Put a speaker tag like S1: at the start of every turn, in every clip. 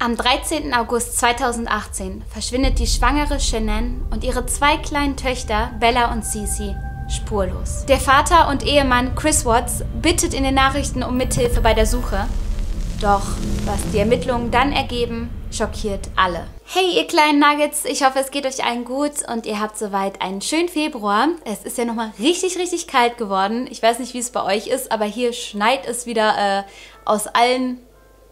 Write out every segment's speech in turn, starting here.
S1: Am 13. August 2018 verschwindet die schwangere Shannon und ihre zwei kleinen Töchter Bella und Cece spurlos. Der Vater und Ehemann Chris Watts bittet in den Nachrichten um Mithilfe bei der Suche. Doch was die Ermittlungen dann ergeben, schockiert alle. Hey ihr kleinen Nuggets, ich hoffe es geht euch allen gut und ihr habt soweit einen schönen Februar. Es ist ja nochmal richtig, richtig kalt geworden. Ich weiß nicht, wie es bei euch ist, aber hier schneit es wieder äh, aus allen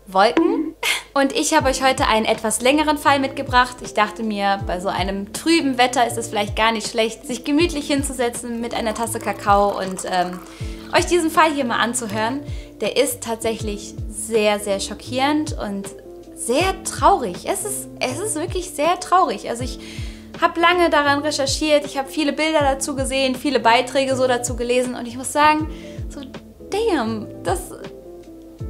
S1: Wolken. Und ich habe euch heute einen etwas längeren Fall mitgebracht. Ich dachte mir, bei so einem trüben Wetter ist es vielleicht gar nicht schlecht, sich gemütlich hinzusetzen mit einer Tasse Kakao und ähm, euch diesen Fall hier mal anzuhören. Der ist tatsächlich sehr, sehr schockierend und sehr traurig. Es ist, es ist wirklich sehr traurig. Also ich habe lange daran recherchiert, ich habe viele Bilder dazu gesehen, viele Beiträge so dazu gelesen und ich muss sagen, so damn, das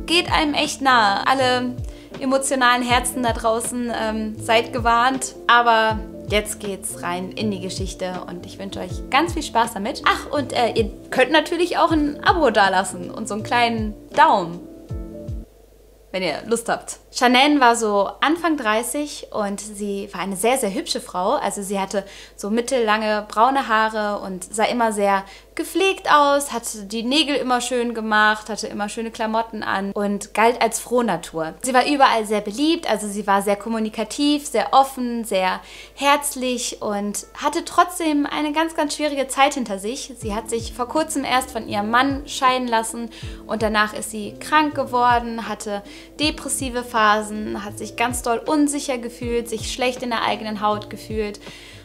S1: geht einem echt nahe. Alle emotionalen Herzen da draußen, ähm, seid gewarnt. Aber jetzt geht's rein in die Geschichte und ich wünsche euch ganz viel Spaß damit. Ach, und äh, ihr könnt natürlich auch ein Abo dalassen und so einen kleinen Daumen wenn ihr Lust habt. Chanel war so Anfang 30 und sie war eine sehr, sehr hübsche Frau. Also sie hatte so mittellange braune Haare und sah immer sehr gepflegt aus, hatte die Nägel immer schön gemacht, hatte immer schöne Klamotten an und galt als Frohnatur. Sie war überall sehr beliebt, also sie war sehr kommunikativ, sehr offen, sehr herzlich und hatte trotzdem eine ganz, ganz schwierige Zeit hinter sich. Sie hat sich vor kurzem erst von ihrem Mann scheiden lassen und danach ist sie krank geworden, hatte depressive Phasen, hat sich ganz doll unsicher gefühlt, sich schlecht in der eigenen Haut gefühlt.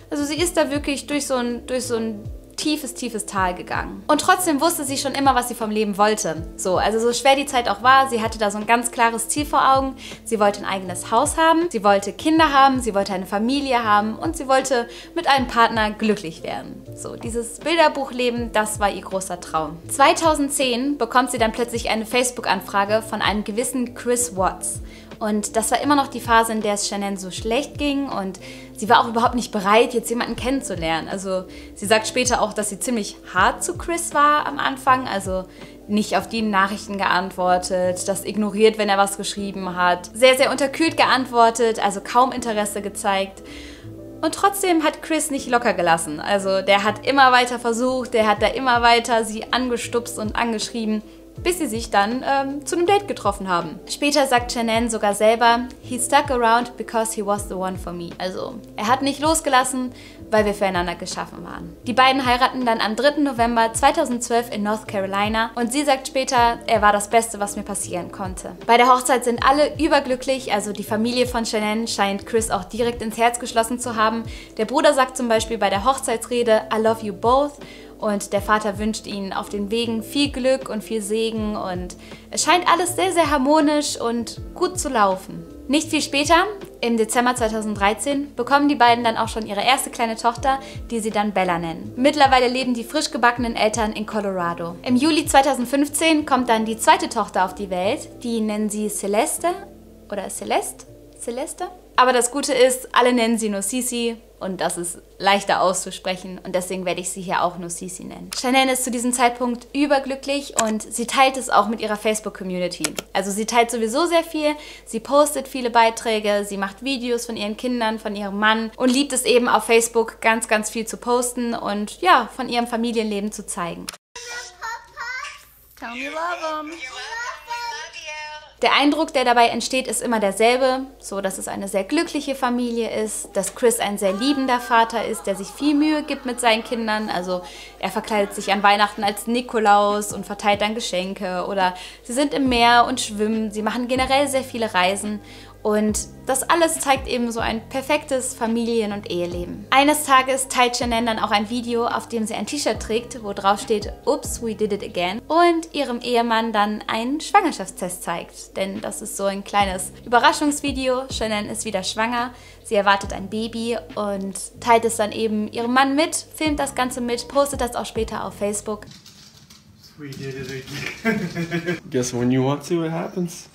S1: Also sie ist da wirklich durch so ein, durch so ein tiefes, tiefes Tal gegangen. Und trotzdem wusste sie schon immer, was sie vom Leben wollte. So, also so schwer die Zeit auch war, sie hatte da so ein ganz klares Ziel vor Augen. Sie wollte ein eigenes Haus haben, sie wollte Kinder haben, sie wollte eine Familie haben und sie wollte mit einem Partner glücklich werden. So, dieses Bilderbuchleben, das war ihr großer Traum. 2010 bekommt sie dann plötzlich eine Facebook-Anfrage von einem gewissen Chris Watts. Und das war immer noch die Phase, in der es Shannon so schlecht ging und sie war auch überhaupt nicht bereit, jetzt jemanden kennenzulernen. Also sie sagt später auch, dass sie ziemlich hart zu Chris war am Anfang, also nicht auf die Nachrichten geantwortet, das ignoriert, wenn er was geschrieben hat, sehr, sehr unterkühlt geantwortet, also kaum Interesse gezeigt. Und trotzdem hat Chris nicht locker gelassen. Also der hat immer weiter versucht, der hat da immer weiter sie angestupst und angeschrieben bis sie sich dann ähm, zu einem Date getroffen haben. Später sagt Shannon sogar selber, he stuck around because he was the one for me. Also, er hat nicht losgelassen, weil wir füreinander geschaffen waren. Die beiden heiraten dann am 3. November 2012 in North Carolina und sie sagt später, er war das Beste, was mir passieren konnte. Bei der Hochzeit sind alle überglücklich, also die Familie von Shannon scheint Chris auch direkt ins Herz geschlossen zu haben. Der Bruder sagt zum Beispiel bei der Hochzeitsrede, I love you both und der Vater wünscht ihnen auf den Wegen viel Glück und viel Segen und es scheint alles sehr, sehr harmonisch und gut zu laufen. Nicht viel später, im Dezember 2013, bekommen die beiden dann auch schon ihre erste kleine Tochter, die sie dann Bella nennen. Mittlerweile leben die frisch gebackenen Eltern in Colorado. Im Juli 2015 kommt dann die zweite Tochter auf die Welt, die nennen sie Celeste oder Celeste? Celeste? Aber das Gute ist, alle nennen sie nur Sisi und das ist leichter auszusprechen und deswegen werde ich sie hier auch nur Sisi nennen. Shannon ist zu diesem Zeitpunkt überglücklich und sie teilt es auch mit ihrer Facebook-Community. Also sie teilt sowieso sehr viel, sie postet viele Beiträge, sie macht Videos von ihren Kindern, von ihrem Mann und liebt es eben auf Facebook ganz, ganz viel zu posten und ja, von ihrem Familienleben zu zeigen. Tell me love them. Der Eindruck, der dabei entsteht, ist immer derselbe, so dass es eine sehr glückliche Familie ist, dass Chris ein sehr liebender Vater ist, der sich viel Mühe gibt mit seinen Kindern. Also er verkleidet sich an Weihnachten als Nikolaus und verteilt dann Geschenke oder sie sind im Meer und schwimmen. Sie machen generell sehr viele Reisen und das alles zeigt eben so ein perfektes Familien- und Eheleben. Eines Tages teilt Shannon dann auch ein Video, auf dem sie ein T-Shirt trägt, wo drauf steht, Oops, we did it again. Und ihrem Ehemann dann einen Schwangerschaftstest zeigt. Denn das ist so ein kleines Überraschungsvideo. Shannon ist wieder schwanger. Sie erwartet ein Baby und teilt es dann eben ihrem Mann mit, filmt das Ganze mit, postet das auch später auf Facebook. We did it
S2: again. Guess when you want to, it happens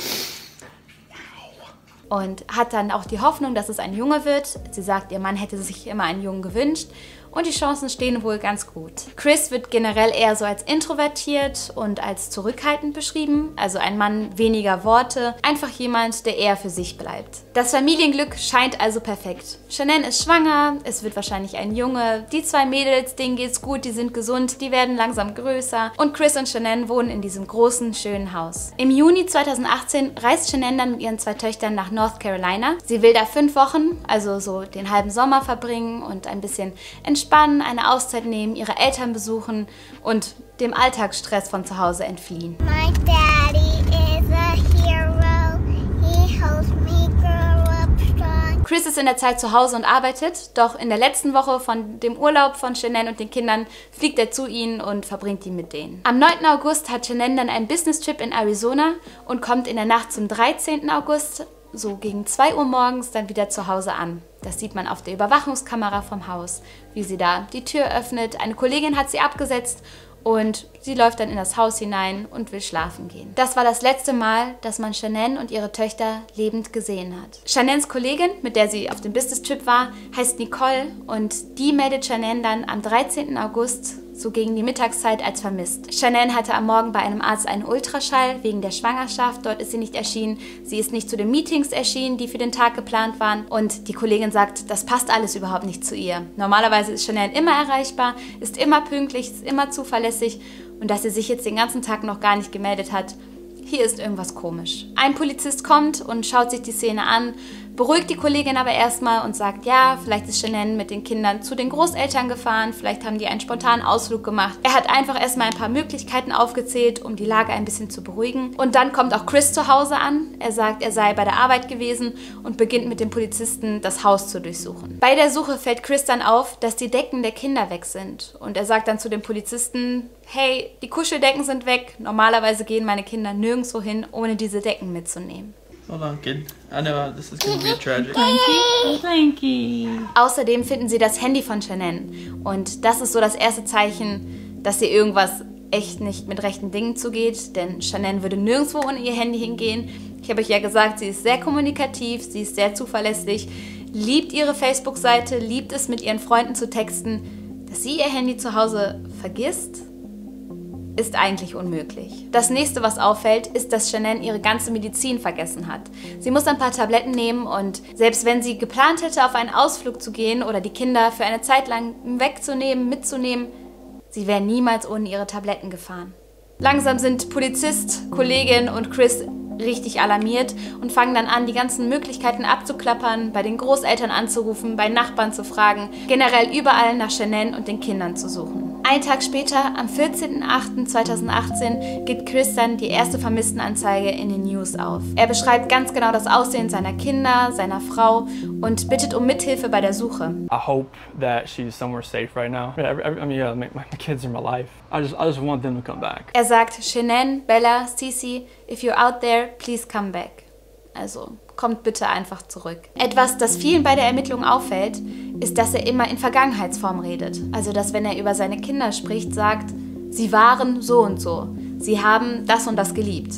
S1: und hat dann auch die Hoffnung, dass es ein Junge wird. Sie sagt, ihr Mann hätte sich immer einen Jungen gewünscht und die Chancen stehen wohl ganz gut. Chris wird generell eher so als introvertiert und als zurückhaltend beschrieben, also ein Mann weniger Worte, einfach jemand, der eher für sich bleibt. Das Familienglück scheint also perfekt. Shannon ist schwanger, es wird wahrscheinlich ein Junge, die zwei Mädels, denen geht's gut, die sind gesund, die werden langsam größer und Chris und Shannon wohnen in diesem großen, schönen Haus. Im Juni 2018 reist Shannon dann mit ihren zwei Töchtern nach North Carolina. Sie will da fünf Wochen, also so den halben Sommer verbringen und ein bisschen entspannen, eine Auszeit nehmen, ihre Eltern besuchen und dem Alltagsstress von zu Hause entfliehen.
S3: My daddy is a hero. He helps me grow up strong.
S1: Chris ist in der Zeit zu Hause und arbeitet, doch in der letzten Woche von dem Urlaub von Shannon und den Kindern fliegt er zu ihnen und verbringt die mit denen. Am 9. August hat Shannon dann einen Business-Trip in Arizona und kommt in der Nacht zum 13. August so gegen 2 Uhr morgens dann wieder zu Hause an. Das sieht man auf der Überwachungskamera vom Haus, wie sie da die Tür öffnet. Eine Kollegin hat sie abgesetzt und sie läuft dann in das Haus hinein und will schlafen gehen. Das war das letzte Mal, dass man Shannon und ihre Töchter lebend gesehen hat. Shannons Kollegin, mit der sie auf dem Business-Trip war, heißt Nicole und die meldet Shannon dann am 13. August so gegen die Mittagszeit als vermisst. Shannon hatte am Morgen bei einem Arzt einen Ultraschall wegen der Schwangerschaft. Dort ist sie nicht erschienen. Sie ist nicht zu den Meetings erschienen, die für den Tag geplant waren. Und die Kollegin sagt, das passt alles überhaupt nicht zu ihr. Normalerweise ist Shannon immer erreichbar, ist immer pünktlich, ist immer zuverlässig. Und dass sie sich jetzt den ganzen Tag noch gar nicht gemeldet hat, hier ist irgendwas komisch. Ein Polizist kommt und schaut sich die Szene an, beruhigt die Kollegin aber erstmal und sagt, ja, vielleicht ist Shannon mit den Kindern zu den Großeltern gefahren, vielleicht haben die einen spontanen Ausflug gemacht. Er hat einfach erstmal ein paar Möglichkeiten aufgezählt, um die Lage ein bisschen zu beruhigen. Und dann kommt auch Chris zu Hause an. Er sagt, er sei bei der Arbeit gewesen und beginnt mit dem Polizisten das Haus zu durchsuchen. Bei der Suche fällt Chris dann auf, dass die Decken der Kinder weg sind. Und er sagt dann zu dem Polizisten, hey, die Kuscheldecken sind weg. Normalerweise gehen meine Kinder nirgendwo hin, ohne diese Decken mitzunehmen.
S2: Hold on, kid. I know this is gonna be tragic.
S4: Blanky.
S1: Außerdem finden sie das Handy von Shannon. Und das ist so das erste Zeichen, dass ihr irgendwas echt nicht mit rechten Dingen zugeht. Denn Shannon würde nirgendwo ohne ihr Handy hingehen. Ich habe euch ja gesagt, sie ist sehr kommunikativ, sie ist sehr zuverlässig, liebt ihre Facebook-Seite, liebt es mit ihren Freunden zu texten. Dass sie ihr Handy zu Hause vergisst, ist eigentlich unmöglich. Das nächste, was auffällt, ist, dass Shannon ihre ganze Medizin vergessen hat. Sie muss ein paar Tabletten nehmen und selbst wenn sie geplant hätte, auf einen Ausflug zu gehen oder die Kinder für eine Zeit lang wegzunehmen, mitzunehmen, sie wäre niemals ohne ihre Tabletten gefahren. Langsam sind Polizist, Kollegin und Chris richtig alarmiert und fangen dann an, die ganzen Möglichkeiten abzuklappern, bei den Großeltern anzurufen, bei Nachbarn zu fragen, generell überall nach Shannon und den Kindern zu suchen. Ein Tag später, am 14.08.2018, gibt Chris dann die erste Vermisstenanzeige in den News auf. Er beschreibt ganz genau das Aussehen seiner Kinder, seiner Frau und bittet um Mithilfe bei der Suche.
S5: I hope that she's somewhere safe right now. I, mean, yeah, my, my kids are my life. I just, I just want them to come back.
S1: Er sagt, Shannon, Bella, Cece, if you're out there, please come back. Also, kommt bitte einfach zurück. Etwas, das vielen bei der Ermittlung auffällt, ist, dass er immer in Vergangenheitsform redet. Also, dass wenn er über seine Kinder spricht, sagt, sie waren so und so. Sie haben das und das geliebt.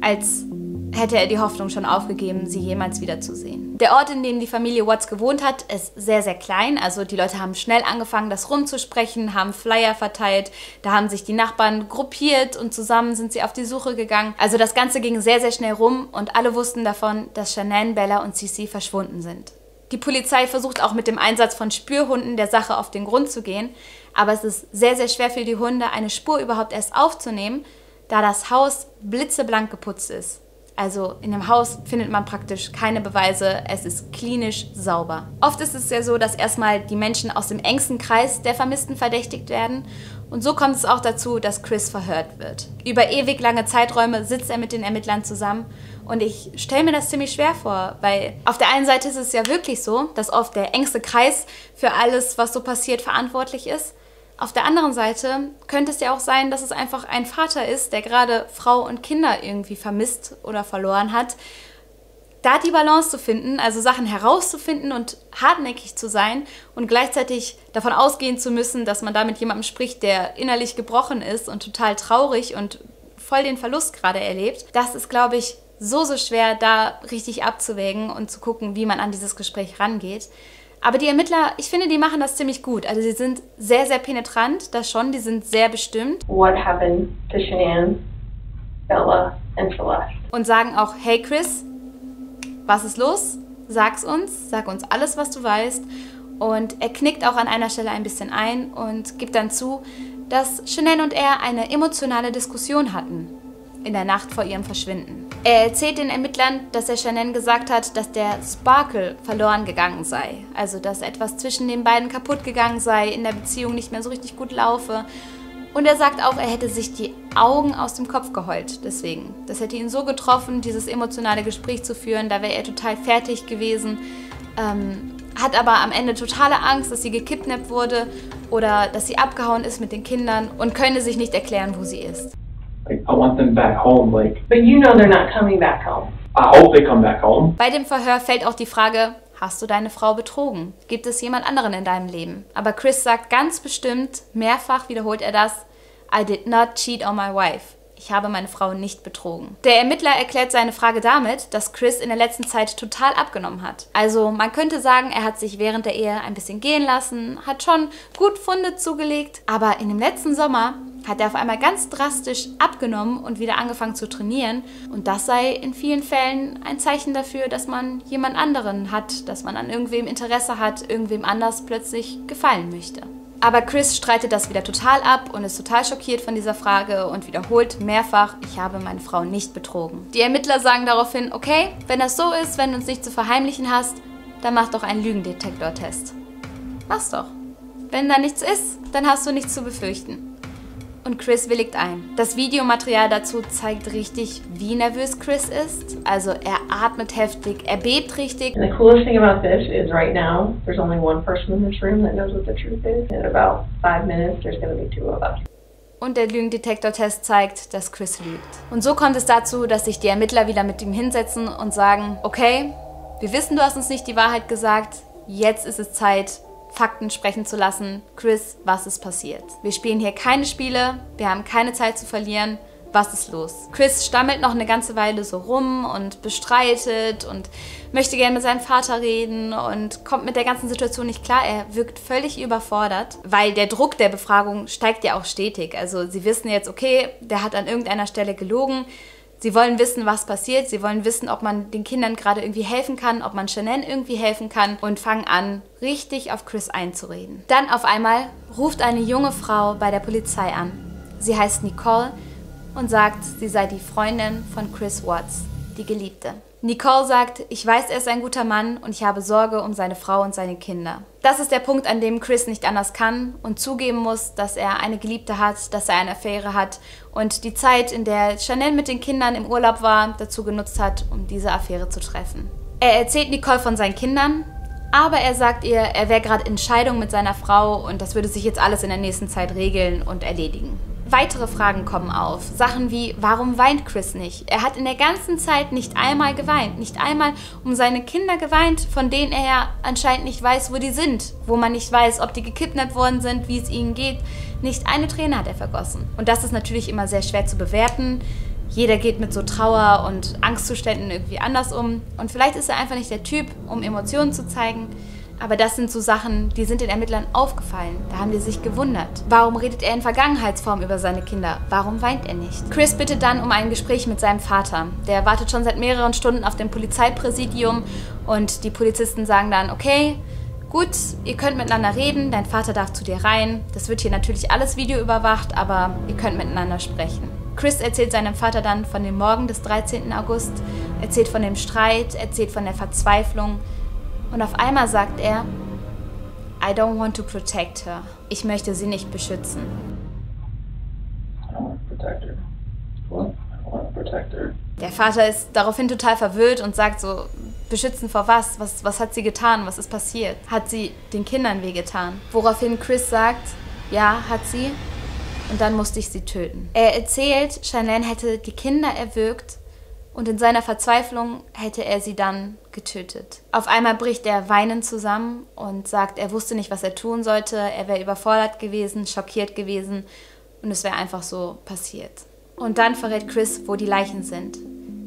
S1: Als hätte er die Hoffnung schon aufgegeben, sie jemals wiederzusehen. Der Ort, in dem die Familie Watts gewohnt hat, ist sehr, sehr klein. Also die Leute haben schnell angefangen, das rumzusprechen, haben Flyer verteilt. Da haben sich die Nachbarn gruppiert und zusammen sind sie auf die Suche gegangen. Also das Ganze ging sehr, sehr schnell rum und alle wussten davon, dass Shanann, Bella und Cici verschwunden sind. Die Polizei versucht auch mit dem Einsatz von Spürhunden der Sache auf den Grund zu gehen, aber es ist sehr, sehr schwer für die Hunde, eine Spur überhaupt erst aufzunehmen, da das Haus blitzeblank geputzt ist. Also in dem Haus findet man praktisch keine Beweise, es ist klinisch sauber. Oft ist es ja so, dass erstmal die Menschen aus dem engsten Kreis der Vermissten verdächtigt werden und so kommt es auch dazu, dass Chris verhört wird. Über ewig lange Zeiträume sitzt er mit den Ermittlern zusammen und ich stelle mir das ziemlich schwer vor, weil auf der einen Seite ist es ja wirklich so, dass oft der engste Kreis für alles, was so passiert, verantwortlich ist. Auf der anderen Seite könnte es ja auch sein, dass es einfach ein Vater ist, der gerade Frau und Kinder irgendwie vermisst oder verloren hat. Da die Balance zu finden, also Sachen herauszufinden und hartnäckig zu sein und gleichzeitig davon ausgehen zu müssen, dass man da mit jemandem spricht, der innerlich gebrochen ist und total traurig und voll den Verlust gerade erlebt, das ist, glaube ich, so, so schwer, da richtig abzuwägen und zu gucken, wie man an dieses Gespräch rangeht. Aber die Ermittler, ich finde, die machen das ziemlich gut. Also sie sind sehr, sehr penetrant, das schon, die sind sehr bestimmt.
S6: What happened to Shanann, Bella, and Celeste?
S1: Und sagen auch, hey Chris, was ist los? Sag's uns, sag uns alles, was du weißt. Und er knickt auch an einer Stelle ein bisschen ein und gibt dann zu, dass Shanann und er eine emotionale Diskussion hatten in der Nacht vor ihrem Verschwinden. Er erzählt den Ermittlern, dass er Shannon gesagt hat, dass der Sparkle verloren gegangen sei. Also, dass etwas zwischen den beiden kaputt gegangen sei, in der Beziehung nicht mehr so richtig gut laufe. Und er sagt auch, er hätte sich die Augen aus dem Kopf geheult. Deswegen. Das hätte ihn so getroffen, dieses emotionale Gespräch zu führen. Da wäre er total fertig gewesen. Ähm, hat aber am Ende totale Angst, dass sie gekidnappt wurde oder dass sie abgehauen ist mit den Kindern und könne sich nicht erklären, wo sie ist.
S7: Like, I want them back home. Like,
S6: But you know they're not coming back home.
S7: I hope they come back home.
S1: Bei dem Verhör fällt auch die Frage, hast du deine Frau betrogen? Gibt es jemand anderen in deinem Leben? Aber Chris sagt ganz bestimmt, mehrfach wiederholt er das, I did not cheat on my wife. Ich habe meine Frau nicht betrogen. Der Ermittler erklärt seine Frage damit, dass Chris in der letzten Zeit total abgenommen hat. Also man könnte sagen, er hat sich während der Ehe ein bisschen gehen lassen, hat schon gut Funde zugelegt, aber in dem letzten Sommer hat er auf einmal ganz drastisch abgenommen und wieder angefangen zu trainieren. Und das sei in vielen Fällen ein Zeichen dafür, dass man jemand anderen hat, dass man an irgendwem Interesse hat, irgendwem anders plötzlich gefallen möchte. Aber Chris streitet das wieder total ab und ist total schockiert von dieser Frage und wiederholt mehrfach, ich habe meine Frau nicht betrogen. Die Ermittler sagen daraufhin, okay, wenn das so ist, wenn du uns nicht zu verheimlichen hast, dann mach doch einen Lügendetektortest. Mach's doch. Wenn da nichts ist, dann hast du nichts zu befürchten. Und Chris willigt ein. Das Videomaterial dazu zeigt richtig, wie nervös Chris ist. Also er atmet heftig, er bebt richtig.
S6: And the coolest thing about this is right now, there's only one person in this room that knows what the truth is. In about five minutes, there's going to be two of us.
S1: Und der Lügendetektortest zeigt, dass Chris lügt. Und so kommt es dazu, dass sich die Ermittler wieder mit ihm hinsetzen und sagen, okay, wir wissen, du hast uns nicht die Wahrheit gesagt, jetzt ist es Zeit, Fakten sprechen zu lassen. Chris, was ist passiert? Wir spielen hier keine Spiele, wir haben keine Zeit zu verlieren. Was ist los? Chris stammelt noch eine ganze Weile so rum und bestreitet und möchte gerne mit seinem Vater reden und kommt mit der ganzen Situation nicht klar. Er wirkt völlig überfordert, weil der Druck der Befragung steigt ja auch stetig. Also sie wissen jetzt, okay, der hat an irgendeiner Stelle gelogen. Sie wollen wissen, was passiert. Sie wollen wissen, ob man den Kindern gerade irgendwie helfen kann, ob man Shannon irgendwie helfen kann und fangen an, richtig auf Chris einzureden. Dann auf einmal ruft eine junge Frau bei der Polizei an. Sie heißt Nicole und sagt, sie sei die Freundin von Chris Watts, die Geliebte. Nicole sagt, ich weiß, er ist ein guter Mann und ich habe Sorge um seine Frau und seine Kinder. Das ist der Punkt, an dem Chris nicht anders kann und zugeben muss, dass er eine Geliebte hat, dass er eine Affäre hat und die Zeit, in der Chanel mit den Kindern im Urlaub war, dazu genutzt hat, um diese Affäre zu treffen. Er erzählt Nicole von seinen Kindern, aber er sagt ihr, er wäre gerade in Scheidung mit seiner Frau und das würde sich jetzt alles in der nächsten Zeit regeln und erledigen. Weitere Fragen kommen auf. Sachen wie, warum weint Chris nicht? Er hat in der ganzen Zeit nicht einmal geweint. Nicht einmal um seine Kinder geweint, von denen er ja anscheinend nicht weiß, wo die sind. Wo man nicht weiß, ob die gekidnappt worden sind, wie es ihnen geht. Nicht eine Träne hat er vergossen. Und das ist natürlich immer sehr schwer zu bewerten. Jeder geht mit so Trauer und Angstzuständen irgendwie anders um. Und vielleicht ist er einfach nicht der Typ, um Emotionen zu zeigen. Aber das sind so Sachen, die sind den Ermittlern aufgefallen. Da haben die sich gewundert. Warum redet er in Vergangenheitsform über seine Kinder? Warum weint er nicht? Chris bittet dann um ein Gespräch mit seinem Vater. Der wartet schon seit mehreren Stunden auf dem Polizeipräsidium und die Polizisten sagen dann, okay, gut, ihr könnt miteinander reden, dein Vater darf zu dir rein. Das wird hier natürlich alles videoüberwacht, aber ihr könnt miteinander sprechen. Chris erzählt seinem Vater dann von dem Morgen des 13. August, erzählt von dem Streit, erzählt von der Verzweiflung, und auf einmal sagt er, I don't want to protect her. Ich möchte sie nicht beschützen.
S7: I don't want to protect her. What? I don't want to protect her.
S1: Der Vater ist daraufhin total verwirrt und sagt so, beschützen vor was? was? Was hat sie getan? Was ist passiert? Hat sie den Kindern wehgetan? Woraufhin Chris sagt, ja, hat sie. Und dann musste ich sie töten. Er erzählt, Shanann hätte die Kinder erwürgt und in seiner Verzweiflung hätte er sie dann getötet. Auf einmal bricht er weinend zusammen und sagt, er wusste nicht, was er tun sollte, er wäre überfordert gewesen, schockiert gewesen und es wäre einfach so passiert. Und dann verrät Chris, wo die Leichen sind.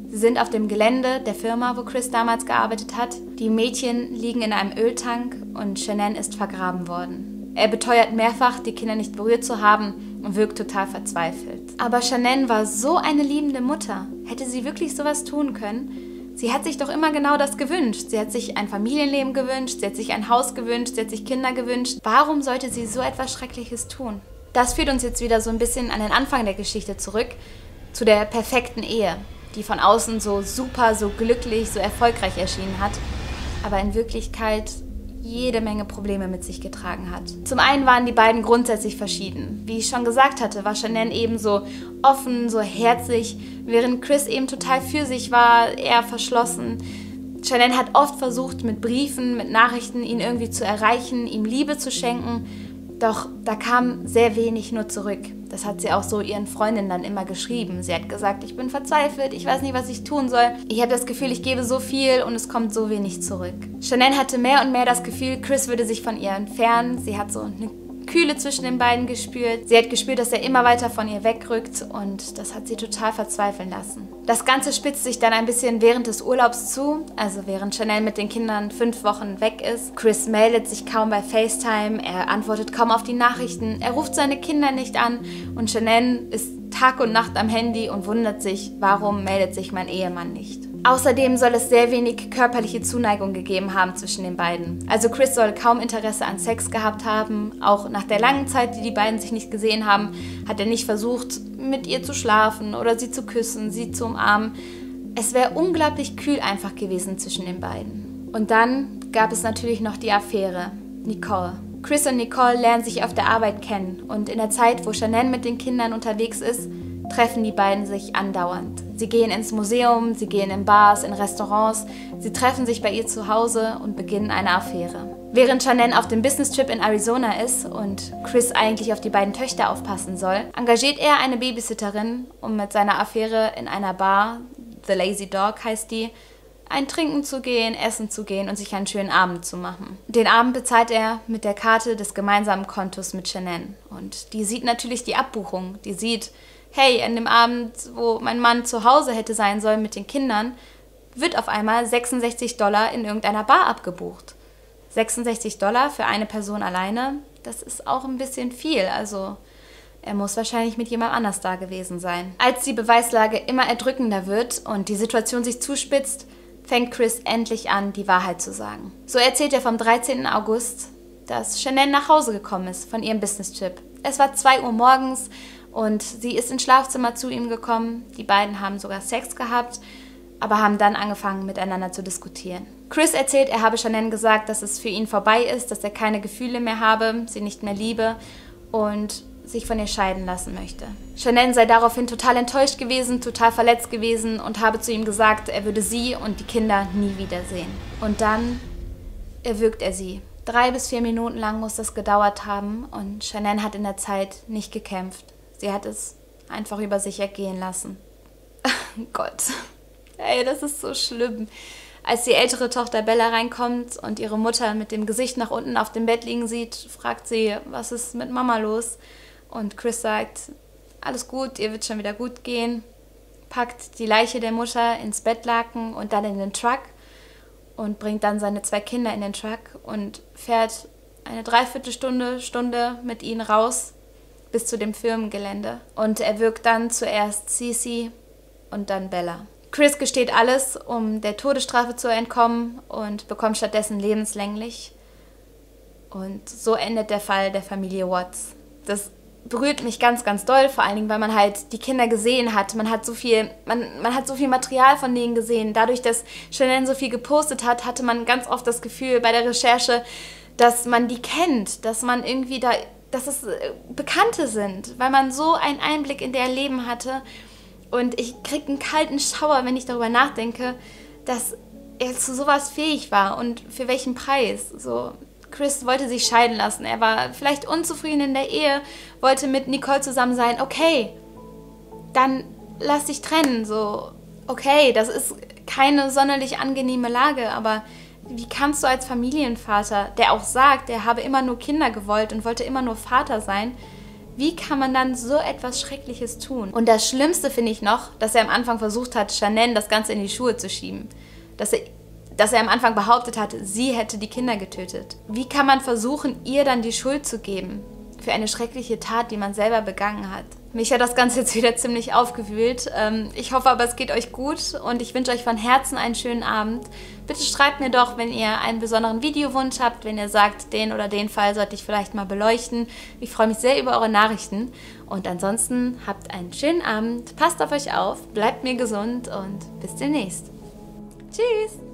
S1: Sie sind auf dem Gelände der Firma, wo Chris damals gearbeitet hat. Die Mädchen liegen in einem Öltank und Shannon ist vergraben worden. Er beteuert mehrfach, die Kinder nicht berührt zu haben und wirkt total verzweifelt. Aber Shannon war so eine liebende Mutter. Hätte sie wirklich sowas tun können? Sie hat sich doch immer genau das gewünscht. Sie hat sich ein Familienleben gewünscht, sie hat sich ein Haus gewünscht, sie hat sich Kinder gewünscht. Warum sollte sie so etwas Schreckliches tun? Das führt uns jetzt wieder so ein bisschen an den Anfang der Geschichte zurück, zu der perfekten Ehe, die von außen so super, so glücklich, so erfolgreich erschienen hat, aber in Wirklichkeit jede Menge Probleme mit sich getragen hat. Zum einen waren die beiden grundsätzlich verschieden. Wie ich schon gesagt hatte, war Chanel eben so offen, so herzlich, während Chris eben total für sich war, eher verschlossen. Chanel hat oft versucht, mit Briefen, mit Nachrichten ihn irgendwie zu erreichen, ihm Liebe zu schenken, doch da kam sehr wenig nur zurück. Das hat sie auch so ihren Freundinnen dann immer geschrieben. Sie hat gesagt, ich bin verzweifelt, ich weiß nicht, was ich tun soll. Ich habe das Gefühl, ich gebe so viel und es kommt so wenig zurück. Chanel hatte mehr und mehr das Gefühl, Chris würde sich von ihr entfernen. Sie hat so eine Kühle zwischen den beiden gespürt. Sie hat gespürt, dass er immer weiter von ihr wegrückt und das hat sie total verzweifeln lassen. Das Ganze spitzt sich dann ein bisschen während des Urlaubs zu, also während Chanel mit den Kindern fünf Wochen weg ist. Chris meldet sich kaum bei FaceTime, er antwortet kaum auf die Nachrichten, er ruft seine Kinder nicht an und Chanel ist Tag und Nacht am Handy und wundert sich, warum meldet sich mein Ehemann nicht. Außerdem soll es sehr wenig körperliche Zuneigung gegeben haben zwischen den beiden. Also Chris soll kaum Interesse an Sex gehabt haben. Auch nach der langen Zeit, die die beiden sich nicht gesehen haben, hat er nicht versucht, mit ihr zu schlafen oder sie zu küssen, sie zu umarmen. Es wäre unglaublich kühl einfach gewesen zwischen den beiden. Und dann gab es natürlich noch die Affäre. Nicole. Chris und Nicole lernen sich auf der Arbeit kennen und in der Zeit, wo Chanel mit den Kindern unterwegs ist, treffen die beiden sich andauernd. Sie gehen ins Museum, sie gehen in Bars, in Restaurants, sie treffen sich bei ihr zu Hause und beginnen eine Affäre. Während Chanel auf dem Business-Trip in Arizona ist und Chris eigentlich auf die beiden Töchter aufpassen soll, engagiert er eine Babysitterin, um mit seiner Affäre in einer Bar, The Lazy Dog heißt die, ein Trinken zu gehen, essen zu gehen und sich einen schönen Abend zu machen. Den Abend bezahlt er mit der Karte des gemeinsamen Kontos mit Chanel. Und die sieht natürlich die Abbuchung, die sieht, hey, an dem Abend, wo mein Mann zu Hause hätte sein sollen mit den Kindern, wird auf einmal 66 Dollar in irgendeiner Bar abgebucht. 66 Dollar für eine Person alleine, das ist auch ein bisschen viel. Also er muss wahrscheinlich mit jemand anders da gewesen sein. Als die Beweislage immer erdrückender wird und die Situation sich zuspitzt, fängt Chris endlich an, die Wahrheit zu sagen. So erzählt er vom 13. August, dass Chanel nach Hause gekommen ist von ihrem Business-Trip. Es war 2 Uhr morgens und sie ist ins Schlafzimmer zu ihm gekommen. Die beiden haben sogar Sex gehabt, aber haben dann angefangen miteinander zu diskutieren. Chris erzählt, er habe Shannon gesagt, dass es für ihn vorbei ist, dass er keine Gefühle mehr habe, sie nicht mehr liebe und sich von ihr scheiden lassen möchte. Shannon sei daraufhin total enttäuscht gewesen, total verletzt gewesen und habe zu ihm gesagt, er würde sie und die Kinder nie wiedersehen. Und dann erwürgt er sie. Drei bis vier Minuten lang muss das gedauert haben und Shannon hat in der Zeit nicht gekämpft. Sie hat es einfach über sich ergehen lassen. Gott. Ey, das ist so schlimm. Als die ältere Tochter Bella reinkommt und ihre Mutter mit dem Gesicht nach unten auf dem Bett liegen sieht, fragt sie, was ist mit Mama los? Und Chris sagt, alles gut, ihr wird schon wieder gut gehen. Packt die Leiche der Mutter ins Bettlaken und dann in den Truck und bringt dann seine zwei Kinder in den Truck und fährt eine Dreiviertelstunde, Stunde mit ihnen raus bis zu dem Firmengelände. Und er wirkt dann zuerst Cece und dann Bella. Chris gesteht alles, um der Todesstrafe zu entkommen und bekommt stattdessen lebenslänglich. Und so endet der Fall der Familie Watts. Das berührt mich ganz, ganz doll, vor allen Dingen, weil man halt die Kinder gesehen hat. Man hat so viel, man, man hat so viel Material von denen gesehen. Dadurch, dass Chanel so viel gepostet hat, hatte man ganz oft das Gefühl bei der Recherche, dass man die kennt, dass man irgendwie da dass es äh, Bekannte sind, weil man so einen Einblick in der Leben hatte. Und ich kriege einen kalten Schauer, wenn ich darüber nachdenke, dass er zu sowas fähig war und für welchen Preis. So, Chris wollte sich scheiden lassen. Er war vielleicht unzufrieden in der Ehe, wollte mit Nicole zusammen sein. Okay, dann lass dich trennen. So, okay, das ist keine sonderlich angenehme Lage, aber wie kannst du als Familienvater, der auch sagt, er habe immer nur Kinder gewollt und wollte immer nur Vater sein, Wie kann man dann so etwas Schreckliches tun? Und das Schlimmste finde ich noch, dass er am Anfang versucht hat, Chanel das Ganze in die Schuhe zu schieben. Dass er, dass er am Anfang behauptet hat, sie hätte die Kinder getötet. Wie kann man versuchen, ihr dann die Schuld zu geben? Für eine schreckliche Tat, die man selber begangen hat. Mich hat das Ganze jetzt wieder ziemlich aufgewühlt. Ähm, ich hoffe aber, es geht euch gut und ich wünsche euch von Herzen einen schönen Abend. Bitte schreibt mir doch, wenn ihr einen besonderen Videowunsch habt, wenn ihr sagt, den oder den Fall sollte ich vielleicht mal beleuchten. Ich freue mich sehr über eure Nachrichten. Und ansonsten habt einen schönen Abend, passt auf euch auf, bleibt mir gesund und bis demnächst. Tschüss!